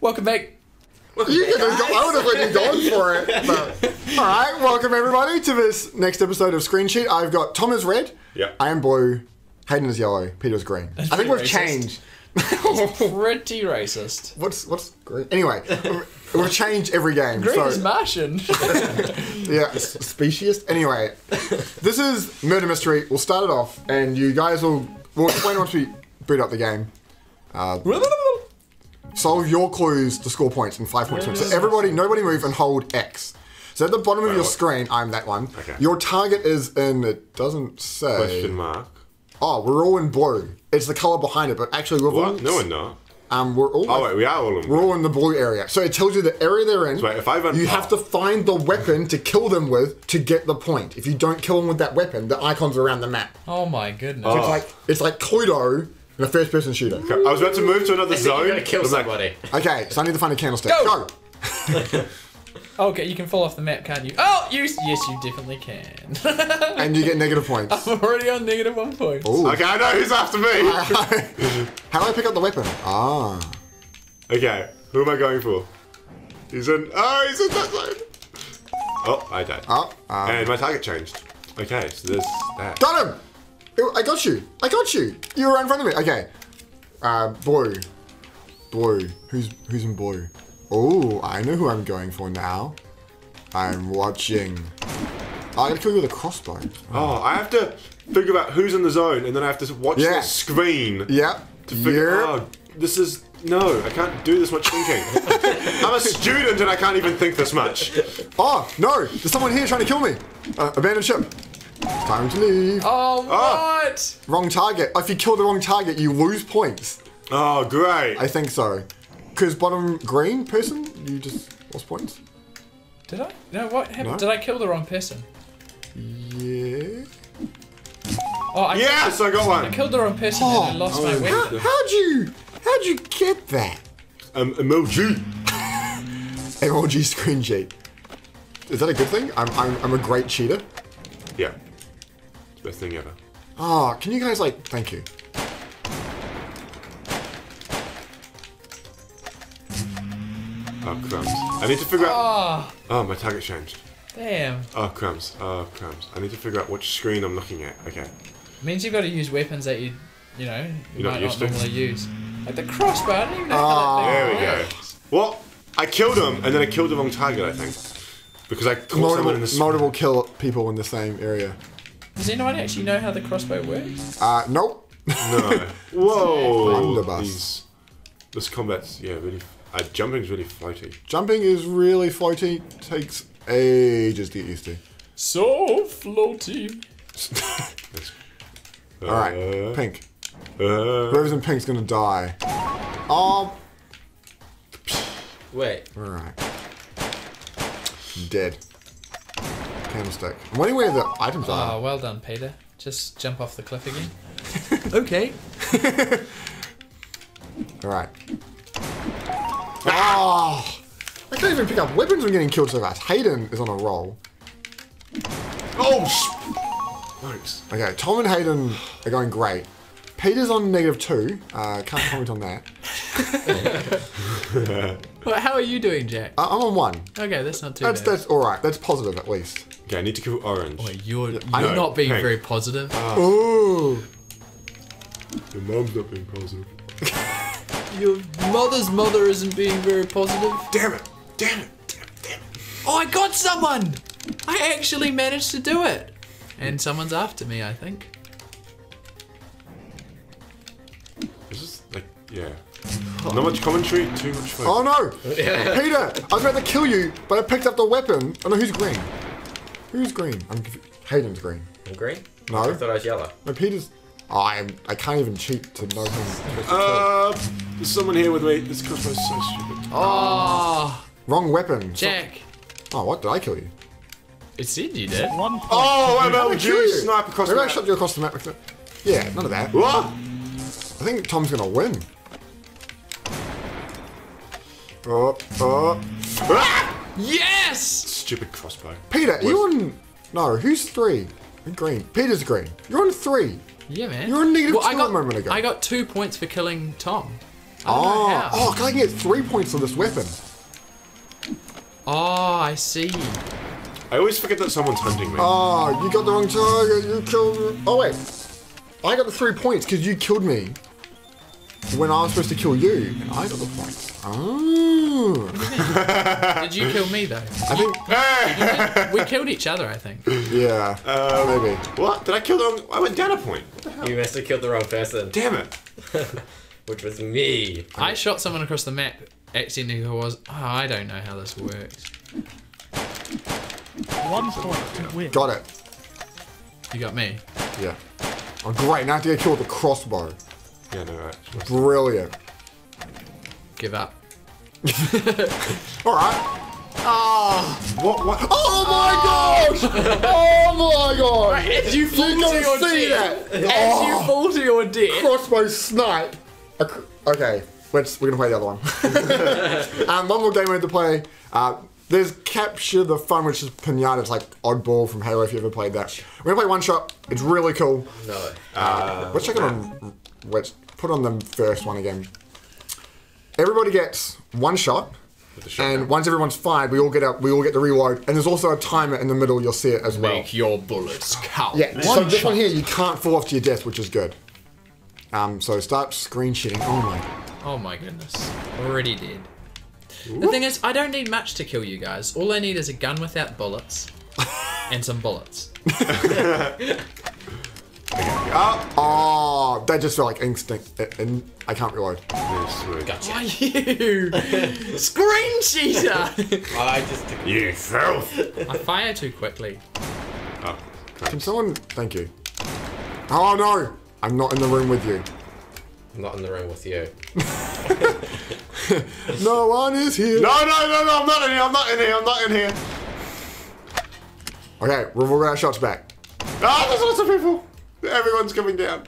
Welcome back. You could have go- I would have let you go for it. But, all right, welcome everybody to this next episode of Screencheat. I've got Tom is red. Yeah. I am blue. Hayden is yellow. Peter is green. I think we've racist. changed. Pretty racist. what's what's green? Anyway, we've changed every game. Green so, is Martian. yeah, s- speciest. Anyway, this is murder mystery. We'll start it off, and you guys will we'll explain once we boot up the game. Uh, Solve your clues to score points in five points. So everybody, nobody move and hold X. So at the bottom of your screen, I'm that one. Okay. Your target is in. It doesn't say. Question mark. Oh, we're all in blue. It's the color behind it, but actually we're all. What? No, we're not. Um, we're all. Oh wait, we are all in. Blue. We're all in the blue area. So it tells you the area they're in. wait, if I run you past- have to find the weapon to kill them with to get the point. If you don't kill them with that weapon, the icons are around the map. oh my goodness. It's like it's like Cluedo in a first-person shooter. Okay, I was about to move to another I zone. you're gonna kill I'm like, somebody. Okay, so I need to find a candlestick. Go! Go. Okay, you can fall off the map, can't you? Oh, you, yes, you definitely can. And you get negative points. I'm already on negative one point. Ooh. okay, I know who's after me. How do I pick up the weapon? Ah. okay, who am I going for? He's in. Oh, he's in that zone. Oh, I died. Oh. Um, And my target changed. Okay, so there's that. got him! I got you. I got you. You were right in front of me. Okay. Uh, blue. Blue. Who's who's in blue? Oh, I know who I'm going for now. I'm watching. Oh, I gotta kill you with a crossbow. Oh, I have to figure out who's in the zone, and then I have to watch Yeah. the screen Yep. to figure. Yep. Oh, this is no. I can't do this much thinking. I'm a student, and I can't even think this much. Oh, no! There's someone here trying to kill me! Uh, abandoned ship. Time to leave. Oh, Ah. what? Wrong target. If you kill the wrong target, you lose points. Oh, great. I think so. Because bottom green person, you just lost points. Did I? No, what happened? No. Did I kill the wrong person? Yeah. Oh, I, yes, I got one. I killed the wrong person and I lost my How, weapon. how'd you how'd you get that? Um, emoji. MLG screen cheat. Is that a good thing? I'm I'm, I'm a great cheater. Yeah. It's the best thing ever. Oh, can you guys like thank you? Oh, crumbs. I need to figure out. Oh, Oh, my target changed. damn. Oh, crumbs. Oh, crumbs. I need to figure out which screen I'm looking at. Okay. Means you've got to use weapons that you, you know, you You're might not not used to? normally use. Like the crossbow, I don't even know how Ah. that There thing we go. works. Well, I killed him, and then I killed the wrong target, I think. Because I caught someone Multiple in the multiple kill people in the same area. Does anyone actually know how the crossbow works? Uh, nope. No. Whoa. Blunderbuss. These, this combat's, yeah, really. Uh, jumping's really floaty. Jumping is really floaty. Takes ages to get used to. So floaty. Uh, All right, pink. Uh, Whoever's in pink's gonna die. Oh, Wait. all right. Dead. Candlestick. I'm wondering where the items are. Oh, well done, Peter. Just jump off the cliff again. okay. All right. Oh, I can't even pick up weapons when getting killed so fast. Hayden is on a roll. oh, sh- Thanks. Okay, Tom and Hayden are going great. Peter's on negative two. Uh, can't comment on that. Well, how are you doing, Jack? Uh, I'm on one. Okay, that's not too That's bad. that's all right. That's positive at least. Okay, I need to kill orange. Wait, you're, you're I- not being Hey. very positive. Ooh. Your mom's not being positive. Your mother's mother isn't being very positive. Damn it! Damn it! Damn it! Damn it! Oh, I got someone! I actually managed to do it. And someone's after me, I think. This is like, yeah. Not much commentary, too much focus. Oh no! Peter, I was about to kill you, but I picked up the weapon. Oh no, who's green? Who's green? I'm Hayden's green. I'm green? No. I thought I was yellow. No, Peter's. Oh, I I can't even cheat to know who I'm supposed to kill. Uh, there's someone here with me. This crossbow's so stupid. Oh, Wrong weapon. Jack. Oh, what did I kill you? It said you did. One point. Oh, How I MLG you? snipe across the Maybe I shot you across the map. Yeah, none of that. What? I think Tom's gonna win. Oh, oh. Ah! Yes! Stupid crossbow. Peter, are you on? No, who's three? Green. Peter's green. You're on three. Yeah, man. You're on negative well, I two got, a moment ago. I got two points for killing Tom. Oh, how. oh, can I get three points for this weapon? Oh, I see. I always forget that someone's hunting me. Oh, you got the wrong target. You killed me. Oh wait, I got the three points because you killed me when I was supposed to kill you, and I got the points. Oh, Did you kill me though? I think Hey! We killed each other, I think. yeah, Um, maybe. What? Did I kill the wrong? I went down a point. What the hell? You must have killed the wrong person, Damn it. which was me. I shot someone across the map. Accidentally, who was? Oh, I don't know how this works. One point to win. Got it. You got me. Yeah. Oh great, now I have to get killed with the crossbow. Yeah, no, right. Brilliant. Give up. All right. What? What? Oh my gosh! Oh my gosh! As you fall You to can your see death. that. As you fall to your death. crossbow snipe. Ac- Okay, let's we're gonna play the other one. um, one more game we have to play. Uh, there's capture the fun, which is pinata. It's like oddball from Halo. If you ever played that, we're gonna play one shot. It's really cool. No. Uh, let's check it on. Let's put on the first one again. Everybody gets one shot. With the shotgun. And once everyone's fired, we all get up. We all get to reload, and there's also a timer in the middle. You'll see it as well. Make your bullets count. Yeah, so One this one here, you can't fall off to your death, which is good. Um, so start screen shooting. Oh my. Oh my goodness. Already dead. The thing is, I don't need much to kill you guys. All I need is a gun without bullets and some bullets. Oh, oh, that just felt like instinct. uh, And I can't reload. Yeah, sweet. Gotcha. Why you? Screen cheater! I just took You filth. I fire too quickly. Oh, Can someone? Thank you. Oh no, I'm not in the room with you. I'm not in the room with you. No one is here. No, no, no, no! I'm not in here. I'm not in here. I'm not in here. Okay, we'll roll our shots back. Ah, there's lots of people. Everyone's coming down.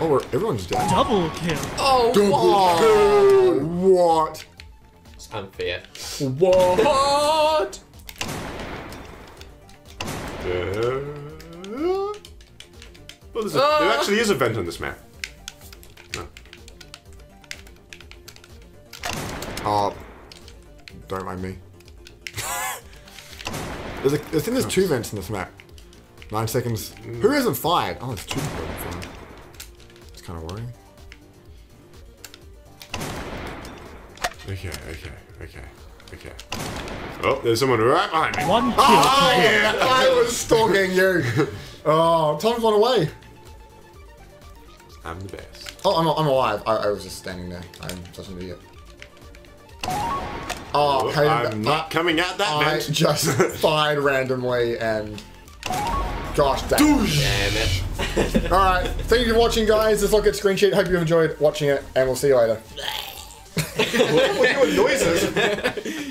Oh, we're, everyone's dead. Double kill. Oh, Oh, what? It's unfair. what? Uh, well, there's a, there actually is a vent on this map. No. Oh, don't mind me. there's a, I think there's two vents in this map. Nine seconds. Who hasn't fired? Oh, it's two people haven't fired. It's kind of worrying. Okay, okay, okay, okay. Oh, there's someone right behind me. One oh, kill Oh, yeah, I was stalking you. Oh, time's gone away. I'm the best. Oh, I'm, I'm alive. I, I was just standing there. I'm such an idiot. Oh, Hayden, I'm not coming out that I vent. just fired randomly and. Gosh, dang. Damn it. Alright, thank you for watching, guys. This look at Screencheat. Hope you enjoyed watching it, and we'll see you later. What are you doing noises?